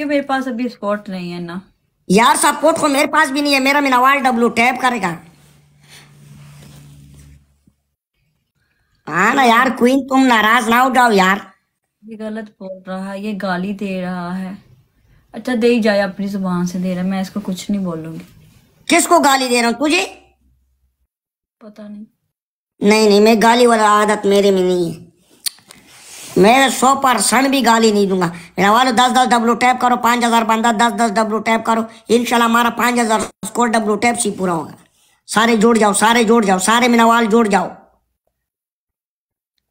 क्योंकि मेरे पास अभी स्पॉट नहीं है ना। यार सपोर्ट को मेरे पास भी नहीं है मेरा मिनावाल डब्लू टैप करेगा। हाँ ना यार क्वीन तुम नाराज़ ना हो जाओ यार। ये गलत बोल रहा है ये गाली दे रहा है। अच्छा दे ही जाए अपनी ज़ुबान से दे रहा मैं इसको कुछ नहीं बोलूँगी। किसको गाली दे रहा हूँ तुझे? पता नहीं। नहीं नहीं मैं गाली वाला आदत मेरे में नहीं है। मैं सौ परसेंट भी गाली नहीं दूँगा। मेरा वालों दस दस डब्लू टैप करो, पाँच हज़ार बंदा दस दस डब्लू टैप करो। इंशाल्लाह हमारा पाँच हज़ार स्कोर डब्लू टैप से पूरा होगा। सारे जुड़ जाओ, सारे जुड़ जाओ, सारे मिनावाल जुड़ जाओ।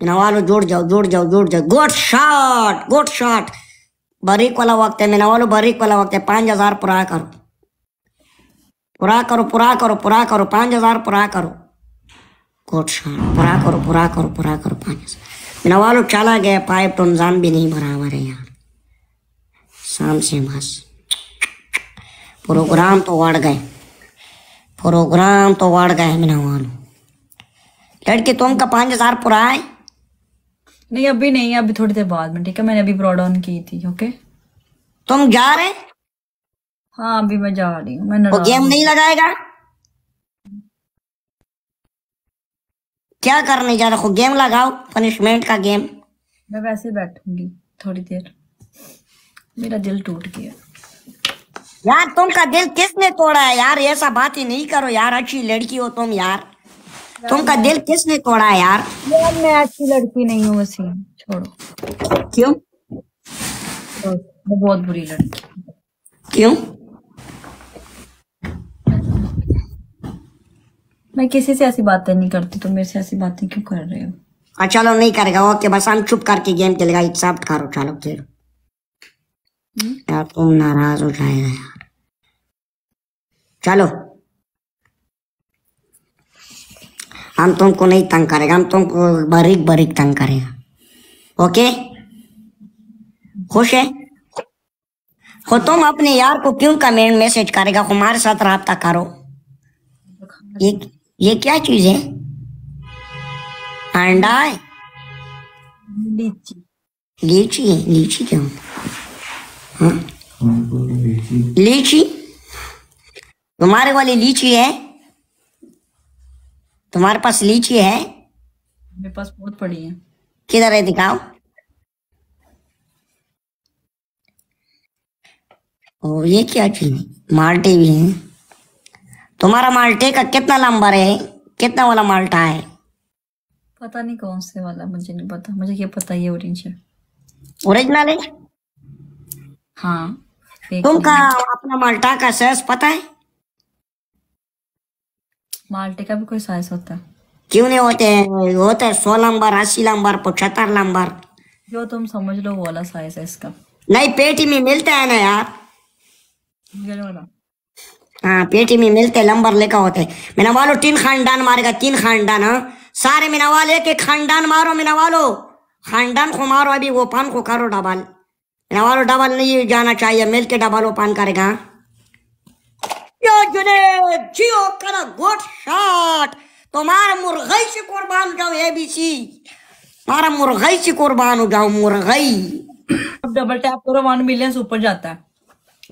मिनावालो जुड़ जाओ जुड़ जाओ जुड़ जाओ। गुड शॉट गुड शॉट बरीक वाला वक्त है मिनावालो बरीक वाला वक्त है। पाँच हज़ार पूरा करो। पूरा करो पूरा करो पूरा करो। पाँच हज़ार पूरा करो। गुड शॉट पूरा करो पूरा करो पूरा करो। पाँच हज़ार। नवालो चला गया पाइप तो इंसान भी नहीं बराबर है यार। शाम से बस। प्रोग्राम तो बढ़ गए। प्रोग्राम तो बढ़ गए मेरा वालो लड़के तुम का पाँच हज़ार पूरा है? नहीं अभी नहीं अभी थोड़ी देर बाद में ठीक है? मैंने अभी ब्रॉड ऑन की थी ओके तुम जा रहे? हाँ अभी मैं जा रही हूँ मैं वो गेम नहीं लगाएगा? क्या करने जा रहे हो? गेम लगाओ पनिशमेंट का गेम। मैं वैसे बैठूँगी थोड़ी देर। मेरा दिल टूट गया। यार तुमका दिल किसने तोड़ा है? यार ऐसा बात ही नहीं करो यार अच्छी लड़की हो तुम यार। तुमका दिल किसने तोड़ा है यार? यार मैं अच्छी लड़की नहीं हूँ वसीम छोड़ो। क्यों? मैं बहुत बुरी लड़की। क्यों? मैं किसी से ऐसी बातें नहीं करती तो मेरे से ऐसी बातें क्यों कर रहे हो? हाँ चलो नहीं करेगा ओके बस हम चुप करके गेम चलेगा एक्सेप्ट करो चलो फिर हम्म? यार तुम नाराज़ हो जाएगा यार। चलो। हम तुमको नहीं तंग करेगा हम तुमको बारीक बारीक तंग करेगा। ओके? खुश है? हो तुम अपने यार को क्यों कमेंट मैसेज करेगा हमारे साथ रहा करो। ये ये क्या चीज़ है? अंडा है। लीची। लीची है। लीची क्यों हाँ? लीची? तुम्हारे वाली लीची है? तुम्हारे पास लीची है? मेरे पास बहुत पड़ी है। किधर है दिखाओ। ओ ये क्या चीज़ है? माल्टे भी हैं। तुम्हारा माल्टे का कितना नंबर है कितना वाला माल्टा है पता नहीं कौन से वाला मुझे नहीं पता। मुझे ये पता ये ऑरेंज है ओरिजिनल है? हाँ fake तुमका अपना माल्टा का साइज़ पता है? माल्टे का भी कोई साइज़ होता है। क्यों नहीं होते हैं? होते हैं सौ नंबर अस्सी नंबर पचहत्तर नंबर जो तुम समझ लो वो वाला साइज़ है इसका। नहीं पेटी में मिलता है ना यार। हाँ पेटी में मिलते नंबर लेकर होते मेरा वालो तीन खानदान मारेगा तीन खानदान हाँ। सारे मेरा वाले एक एक खानदान मारो मेरा वालो खानदान को मारो अभी वो पान को करो डबल। मेरा वालो डबल नहीं जाना चाहिए मिल के डबल वो पान करेगा हाँ? यो जियो करा गुड शॉट। तुम्हारा मुर्गई से कुर्बान हो जाओ एबीसी मारा मुर्गई से कुर्बान हो जाओ मुर्गई। अब डबल टैप करो वन मिलियन से ऊपर जाता है।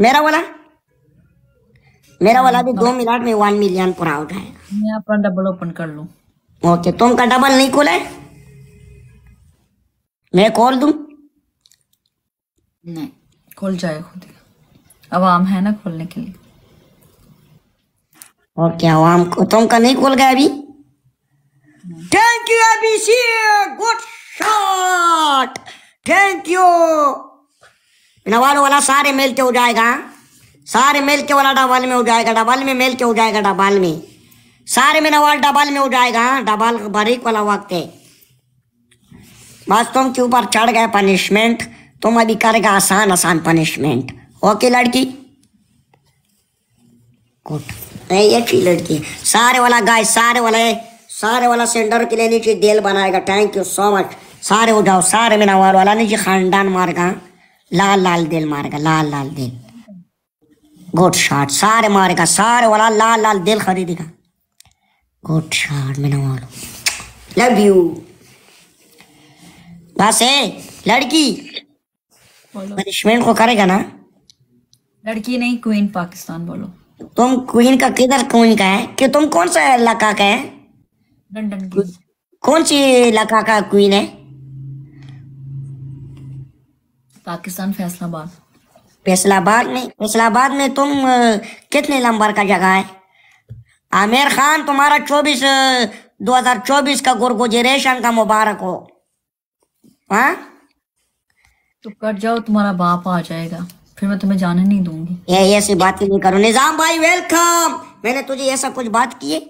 मेरा वाला मेरा वाला भी दो मिनट में वन मिलियन पूरा हो जाएगा मैं अपना डबल ओपन कर लूँ। ओके तुम का डबल नहीं खोला? है मैं खोल दूँ? नहीं खुल जाए खुद ही। आवाम है ना खोलने के लिए। ओके आवाम को तुम का नहीं खोल गया अभी? Thank you ABC good shot thank you नवालो वाला सारे मिलते हो जाएगा। सारे मेल के वाला डबल में हो जाएगा, डबल में मेल के हो जाएगा, डबल में। सारे में नवाल डबल में हो जाएगा डबल बारीक वाला वक्त है। बस तुम के ऊपर चढ़ गए पनिशमेंट तुम अभी करेगा आसान आसान पनिशमेंट ओके लड़की? गुड ये अच्छी लड़की सारे वाला गाय सारे वाला है सारे वाला सेंटर के लिए नीचे दिल बनाएगा। थैंक यू सो मच सारे हो जाओ, सारे में नवाल वाला, नीचे खानदान मारगा लाल लाल दिल मारेगा, लाल लाल दिल। गुड शॉट सारे मारेगा सारे वाला लाल लाल दिल खरीदेगा गुड शॉट में नवाल लव यू बस है लड़की। पनिशमेंट को करेगा ना? लड़की नहीं क्वीन पाकिस्तान बोलो। तुम क्वीन का किधर क्वीन का है? कि तुम कौन सा इलाका का है? लंदन की। कौन सी इलाका का क्वीन है? पाकिस्तान फैसलाबाद। फैसलाबाद में फैसलाबाद में तुम कितने नंबर का जगह है? आमिर खान तुम्हारा चौबीस दो हज़ार चौबीस का गुरगुजरेशन का मुबारक हो। हाँ? तो कट जाओ तुम्हारा बाप आ जाएगा। फिर मैं तुम्हें जाने नहीं दूँगी। ये ऐसी बातें नहीं करो। निज़ाम भाई वेलकम मैंने तुझे ऐसा कुछ बात की है?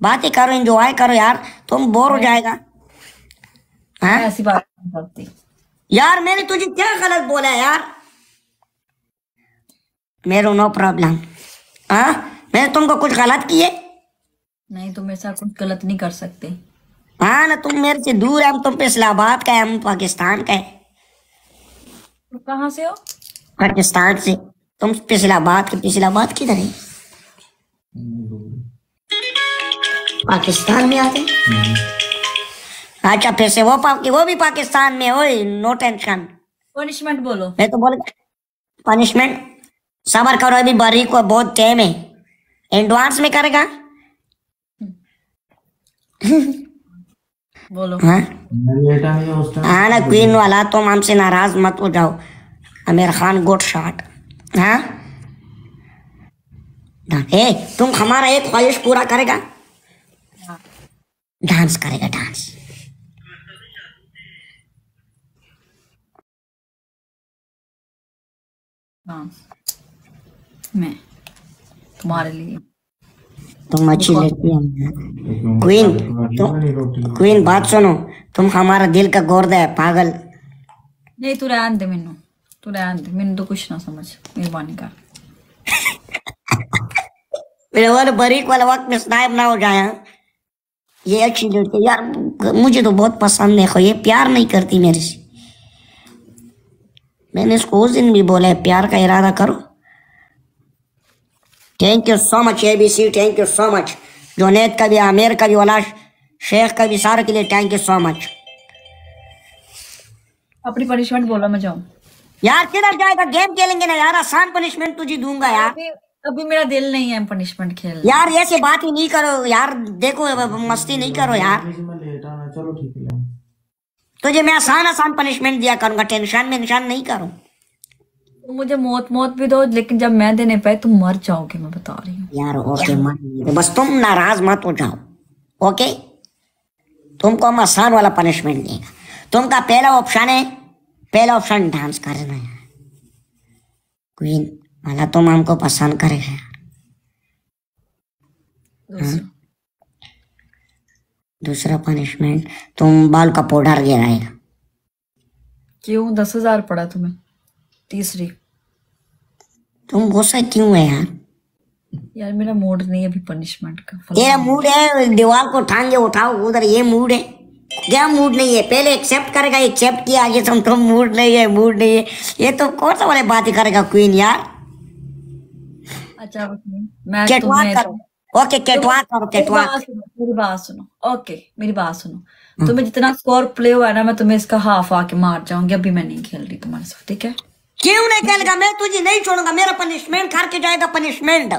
बातें करो एंजॉय करो यार। तुम बोर हो जाएगा। हाँ? ऐसी बात नहीं करती। यार मैंने तुझे क्या गलत बोला यार? मेरो नो प्रॉब्लम हाँ? मैंने तुमको कुछ गलत किए? नहीं तुम मेरे साथ कुछ गलत नहीं कर सकते। हाँ ना तुम मेरे से दूर है हम तुम पे इस्लामाबाद का है हम पाकिस्तान का है। तो कहाँ से हो? पाकिस्तान से। तुम पिछलाबाद के पिछलाबाद किधर है? पाकिस्तान में आते अच्छा फिर से वो पाकि वो भी पाकिस्तान में हो नो टेंशन पनिशमेंट बोलो। मैं तो बोल पनिशमेंट सबर करो अभी बरी को बहुत टाइम है। एडवांस में करेगा? बोलो। हाँ? बेटा उस टाइम हाँ ना क्वीन वाला तुम हमसे नाराज़ मत हो जाओ। आमिर खान गुड शॉट हाँ? ए तुम हमारा एक ख्वाहिश पूरा करेगा? डांस करेगा डांस हाँ मैं तुम्हारे लिए। तुम अच्छी लड़की हो क्वीन रोटी क्वीन बात सुनो। तुम हमारा दिल का गोर्द है पागल। नहीं तू रहन दे मैनू तू रहन दे। मैनू तो कुछ ना समझ। मेहरबानी कर। मेरे वाले बरीक वाले वक्त में स्नाइप ना हो जाए हाँ? ये अच्छी लड़की यार मुझे तो बहुत पसंद है। ये प्यार नहीं करती मेरे से। मैंने इसको उस दिन भी बोला है प्यार का इरादा करो। Thank you so much A B C thank you so much Junaid का भी आमिर का भी वाला शेख का भी सारे के लिए थैंक यू सो मच अपनी पनिशमेंट बोलो मैं जाऊँ यार किधर जाएगा गेम खेलेंगे ना यार आसान पनिशमेंट तुझे दूँगा यार अभी अभी मेरा दिल नहीं है पनिशमेंट खेलने। यार ऐसे बात ही नहीं करो यार देखो मस्ती नहीं करो यार। इसमें लेटा ना चलो ठीक है। तुझे मैं आसान आसान पनिशमेंट दिया करूँगा टेंशन मेंशन नहीं करूँ। मुझे मौत मौत भी दो लेकिन जब मैं देने पाए तुम मर जाओगे मैं बता रही हूँ। यार ओके मान लीजिए। बस तुम नाराज़ मत हो जाओ ओके? तुमको हम आसान वाला पनिशमेंट देगा। तुमका पहला ऑप्शन है पहला ऑप्शन डांस करना है। क्वीन वाला तुम हमको पसंद करेगा यार। दूसरा। दूसरा पनिशमेंट तुम बाल का पाउडर गिराएगा। क्यों? दस हज़ार पड़ा तुम्हें। तीसरी। तुम गुस्सा क्यों है यार? यार मेरा मूड नहीं है अभी पनिशमेंट का। तेरा मूड है। दीवार को ठांगे उठाओ उधर ये मूड है। क्या मूड नहीं है? पहले एक्सेप्ट करेगा एक्सेप्ट किया आगे तुम तो मूड नहीं है मूड नहीं है। ये तो कौन सा वाले बात करेगा क्वीन यार? अच्छा मैं तुम्हें ओके करो केटवाक बात सुनो मेरी बात सुनो। ओके मेरी बात सुनो। तुम्हें जितना स्कोर प्ले हुआ है ना मैं तुम्हें इसका हाफ़ आके मार जाऊँगी अभी मैं नहीं खेल रही तुम्हारे साथ ठीक है? क्यों नहीं खेलेगा मैं तुझे नहीं छोड़ूँगा मेरा पनिशमेंट खा के जाएगा पनिशमेंट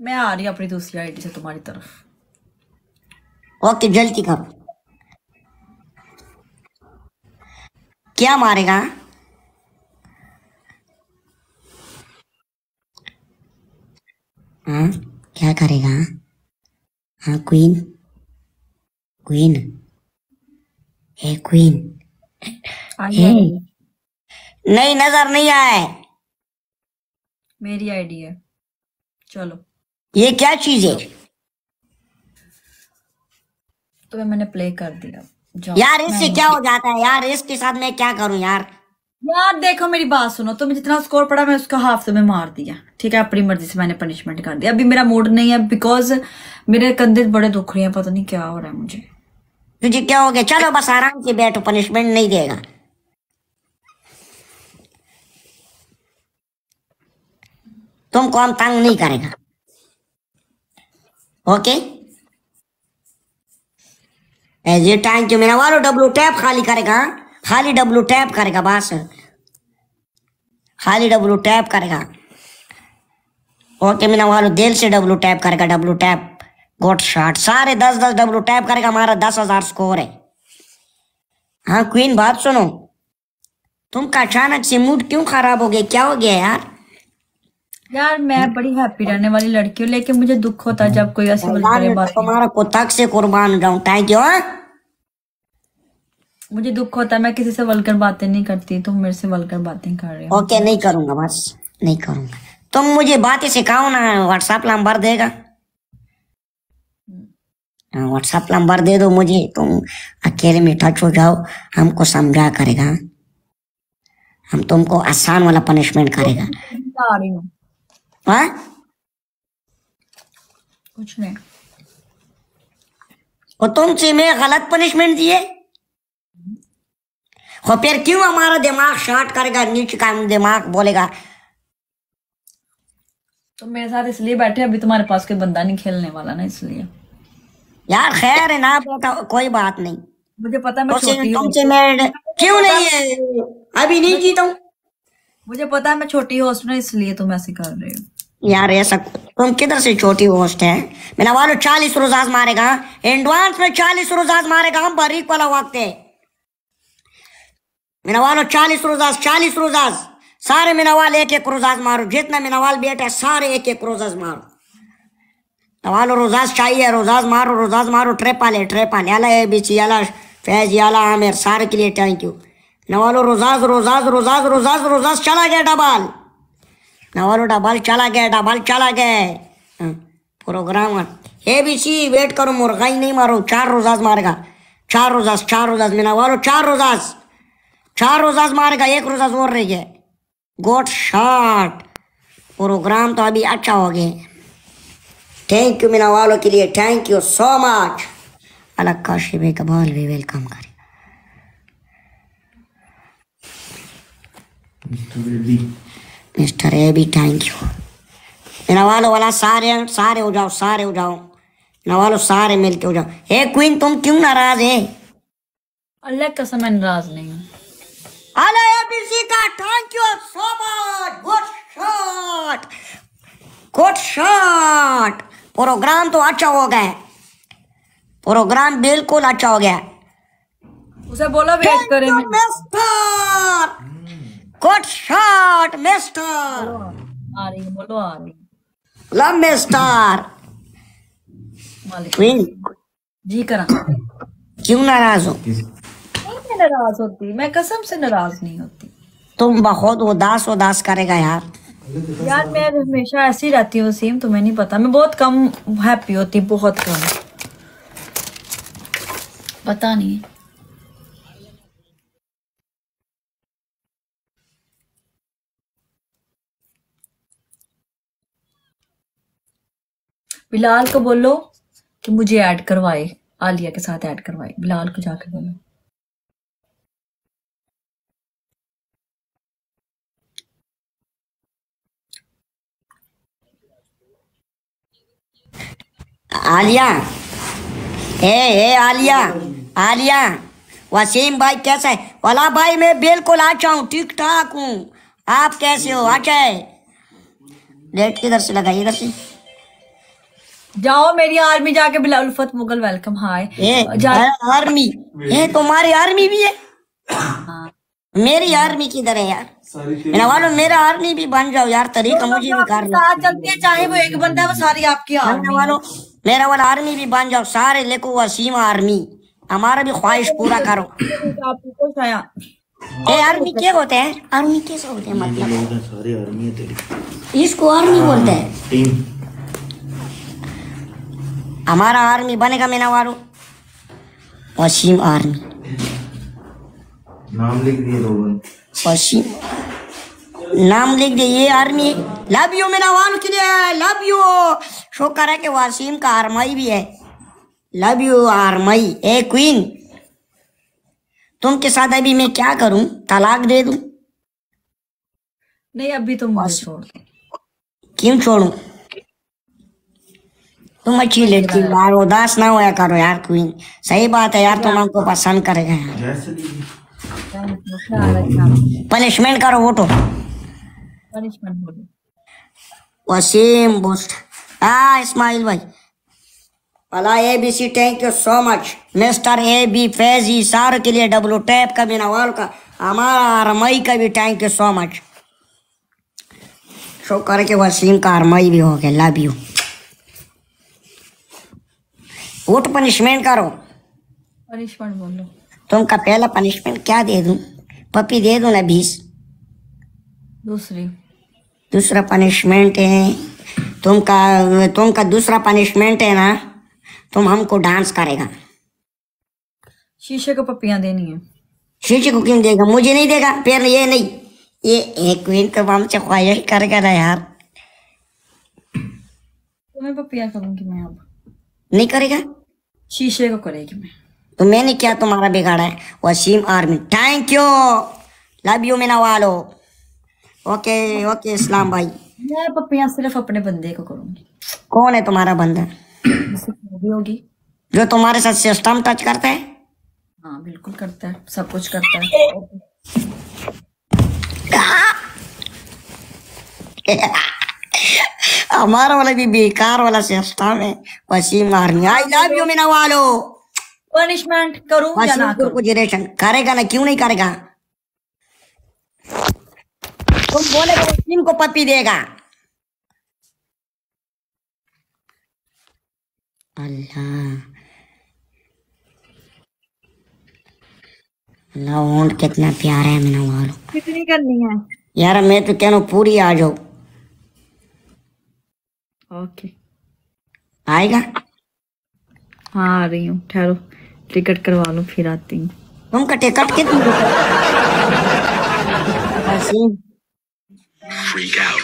मैं आ रही अपनी दूसरी आईडी से तुम्हारी तरफ़। ओके जल्दी करो। क्या मारेगा? हाँ क्या करेगा? हाँ queen queen a queen ID नहीं नज़र नहीं आए। मेरी आईडी है। चलो। ये क्या चीज़ है? तुम्हें मैंने प्ले कर दिया। यार इससे क्या हो जाता है यार? इसके साथ मैं क्या करूँ यार? यार देखो मेरी बात सुनो। तुम्हें जितना स्कोर पड़ा मैं उसका हाफ़ तुम्हें मार दिया। ठीक है? अपनी मर्ज़ी से मैंने पनिशमेंट कर दिया। अभी मेरा मूड नहीं है बिकॉज़ मेरे कंधे बड़े दुख रहे हैं। पता नहीं क्या हो रहा है मुझे। तुझे क्या हो गया? चलो बस आराम से बैठो। पनिशमेंट नहीं देगा। तुमको हम तंग नहीं करेगा। ओके? एज ए टाइम जो मेरा वालो डब्लू टैप खाली करेगा? खाली डब्लू टैप करेगा, बस। खाली डब्लू टैप करेगा। ओके मीना वालो दिल से डब्लू टैप करेगा डब्लू टैप गोट शॉट सारे दस दस डब्लू टैप करेगा, हमारा दस हज़ार स्कोर है। हाँ क्वीन बात सुनो। तुमका अचानक से मूड क्यों खराब हो गया? क्या हो गया यार? यार मैं बड़ी हैप्पी रहने वाली लड़की हूँ लेकिन मुझे दुख होता है जब कोई ऐसी बात तुम्हारा कुत्ता से कुर्बान जाऊँ थैंक यू मुझे दुख होता है मैं किसी से वल्गर बातें नहीं करती तुम मेरे से वल्गर बातें कर रहे हो। ओके नहीं करूँगा बस नहीं करूँगा। तुम मुझे बातें सिखाओ ना व्हाट्सएप नंबर देगा। व्हाट्सएप नंबर दे दो मुझे तुम अकेले में टच हो जाओ हमको समझा करेगा। हम तुमको आसान वाला पनिशमेंट करेगा। हूँ हाँ कुछ नहीं। और तुमसे मैं गलत पनिशमेंट दिए? और फिर क्यों हमारा दिमाग शॉर्ट करेगा नीचे का दिमाग बोलेगा? तुम मेरे साथ इसलिए बैठे अभी तुम्हारे पास कोई बंदा नहीं खेलने वाला ना इसलिए। यार खैर है ना बेटा कोई बात नहीं। मुझे पता मैं तुमसे छोटी हूँ। क्यों नहीं है? अभी नहीं जीता हूँ। मुझे पता है मैं छोटी होस्ट ना इसलिए तुम ऐसे कर रहे हो। यार ऐसा तुम किधर से छोटी होस्ट है? मेरा वालों चालीस रोजाज मारेगा, एडवांस में चालीस रोजाज मारेगा, हम बारीक वाला वक्त है। मेरा वालों चालीस रोजाज चालीस रोजाज, सारे मिनावाल एक एक रोजाज मारो, जितना मिनावाल बेटा है, सारे एक एक रोजाज मारो। नवालो रोजाज चाहिए, रोजाज मारो रोजाज मारो, ट्रेपाले ट्रेपाले अला ए बीची अला फैज अला आमिर, सारे के लिए थैंक यू नवालो रोजाज रोजाज रोजाज रोजाज रोजाज चला गया डबाल। नवालो डबाल चला गया डबाल चला गया। हाँ, program A B C wait करो मुर्गाई नहीं मारो चार रोजाज मारेगा। चार रोजाज चार रोजाज मेरा वालो चार रोजाज। चार रोजाज मारेगा एक रोजाज और रह गया। गोट शॉट प्रोग्राम तो अभी अच्छा हो गया। थैंक यू मीना वालों के लिए थैंक यू सो मच अलग काशी भाई कबाल भी वेलकम करें। मिस्टर बेबी मिस्टर ए भी थैंक यू मीना वालों वाला सारे सारे हो जाओ सारे हो जाओ। मीना वालों सारे मिलके हो जाओ। ए क्वीन तुम क्यों नाराज़ है? अल्लाह की कसम मैं नाराज़ नहीं हूँ। अले एबीसी का thank you so much good shot good shot program तो अच्छा हो गया। प्रोग्राम बिल्कुल अच्छा हो गया। उसे बोलो वेट करे मिस्टर गुड शॉट मिस्टर आ रही बोलो आ रही love mister Malik. Queen ji करा। क्यों नाराज़ हो? मैं नाराज़ होती। मैं कसम से नाराज़ नहीं होती। तुम बहुत उदास उदास करेगा यार। यार मैं हमेशा ऐसी रहती हूँ वसीम तुम्हें नहीं पता। मैं बहुत कम हैप्पी होती बहुत कम। पता नहीं। बिलाल को बोलो कि मुझे ऐड करवाए, आलिया के साथ ऐड करवाए। बिलाल को जाकर बोलो। आलिया, ए ए, आलिया आलिया, वसीम भाई कैसा? है वाला भाई मैं बिल्कुल अच्छा हूँ ठीक ठाक हूँ। आप कैसे हो? अच्छा है। लेट किधर से लगाइए इधर से। जाओ मेरी आर्मी जाके बिलाल उल्फत मुगल वेलकम हाय जा आर्मी ये तुम्हारी आर्मी भी है? हाँ। मेरी आर्मी किधर है यार? मेरा वालों मेरा आर्मी भी बन जाओ यार तरीका मुझे भी कर लो। साथ चलती है चाहे वो एक बंदा है वो सारी आपकी आर्मी वालों मेरा वाला आर्मी भी बन जाओ सारे लेको वसीम आर्मी। हमारा भी ख्वाहिश पूरा करो। आपको ए आर्मी क्या होते हैं? आर्मी कैसे होते हैं मतलब? लोग हैं सारे आर्मी है तेरी। इसको आर्मी बोलते हैं टीम। हमारा आर्मी बनेगा मेरा वालों वसीम आर्मी। नाम लिख दिए लोगों ने नाम लिख दे ये आर्मी। लव यू मेरा वाल के लिए लव यू शुक्र है कि वसीम का आर्माई भी है। लव यू आर्माई। ए क्वीन तुम के साथ अभी मैं क्या करूँ? तलाक दे दूँ? नहीं अभी तुम मुझे छोड़ क्यों छोड़ूं? तुम अच्छी लड़की यार उदास ना होया करो यार क्वीन सही बात है यार तुम हमको पसंद करेगा ख्याल रखना। पनिशमेंट करो वोटो पनिशमेंट बोलो। वसीम बुस्ट हाँ इस्माइल भाई। भला A B C thank you so much mister A B Faizi सार के लिए डब्लू टैप का भी नवाल का। हमारा अरमई का भी थैंक यू सो मच शुक्र के वसीम का अरमई भी हो गया लव यू वोट पनिशमेंट करो? पनिशमेंट बोलो। तुमका पहला पनिशमेंट क्या दे दूँ? पपी दे दूँ ना बीस दूसरी। दूसरा पनिशमेंट है। तुमका तुमका दूसरा पनिशमेंट है ना? तुम हमको डांस करेगा। शीशे को पप्पियाँ देनी है। शीशे को क्यों देगा? मुझे नहीं देगा। फिर ये नहीं। ये एक क्वीन तो हमसे ख्वाहिश करेगा ना यार। तुम्हें पप्पियाँ करूँगी मैं अब। नहीं करेगा? शीशे को करेगी मैं। तो मैंने क्या तुम्हारा बिगाड़ा है? Wasim army. Thank you love you Meena वालो। ओके ओके इस्लाम भाई। मैं पप्पियाँ सिर्फ़ अपने बंदे को करूँगी। कौन है तुम्हारा बंदा? होगी। जो तुम्हारे साथ सिस्टम टच करता है? हाँ बिल्कुल करता है। सब कुछ करता है। हमारा वाला भी बेकार वाला सिस्टम है Wasim army I love you Meena वालो पनिशमेंट करूँ या ना करूँ कुजरेशन करेगा ना क्यों नहीं करेगा तुम बोलेगा वसीम को पपी देगा अल्लाह अल्लाह ऊँट कितना प्यारा है मीना वालो कितनी करनी है यार मैं तो कहना पूरी आ जाओ ओके आएगा? हाँ आ रही हूँ। ठहरो। टिकट करवा लो फिर आती हूँ। तुमका टिकट कितनी freak out.